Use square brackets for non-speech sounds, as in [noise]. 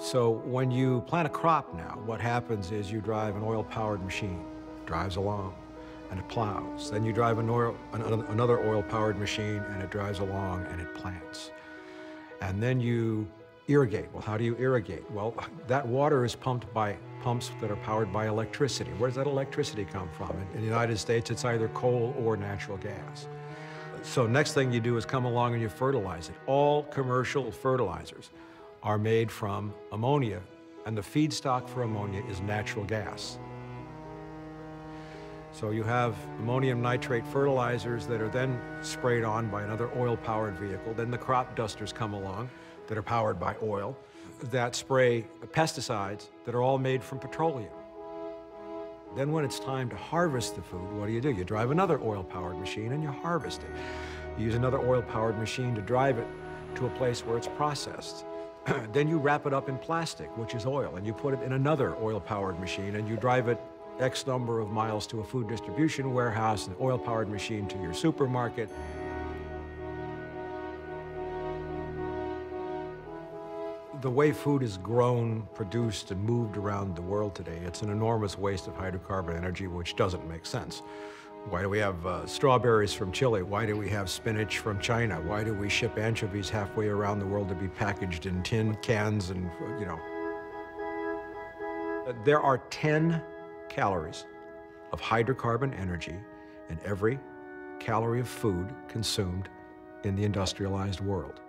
So when you plant a crop now, what happens is you drive an oil-powered machine, drives along, and it plows. Then you drive an oil, an, another oil-powered machine, and it drives along, and it plants. And then you irrigate. Well, how do you irrigate? Well, [laughs] that water is pumped by pumps that are powered by electricity. Where does that electricity come from? In, in the United States, it's either coal or natural gas. So next thing you do is come along and you fertilize it. All commercial fertilizers are made from ammonia, and the feedstock for ammonia is natural gas. So you have ammonium nitrate fertilizers that are then sprayed on by another oil-powered vehicle. Then the crop dusters come along that are powered by oil that spray pesticides that are all made from petroleum. Then when it's time to harvest the food, what do you do? You drive another oil-powered machine and you harvest it. You use another oil-powered machine to drive it to a place where it's processed. [clears throat] then you wrap it up in plastic, which is oil, and you put it in another oil-powered machine, and you drive it X number of miles to a food distribution warehouse, an oil-powered machine to your supermarket. The way food is grown, produced, and moved around the world today, it's an enormous waste of hydrocarbon energy, which doesn't make sense. Why do we have uh, strawberries from Chile? Why do we have spinach from China? Why do we ship anchovies halfway around the world to be packaged in tin cans and, you know? There are 10 calories of hydrocarbon energy in every calorie of food consumed in the industrialized world.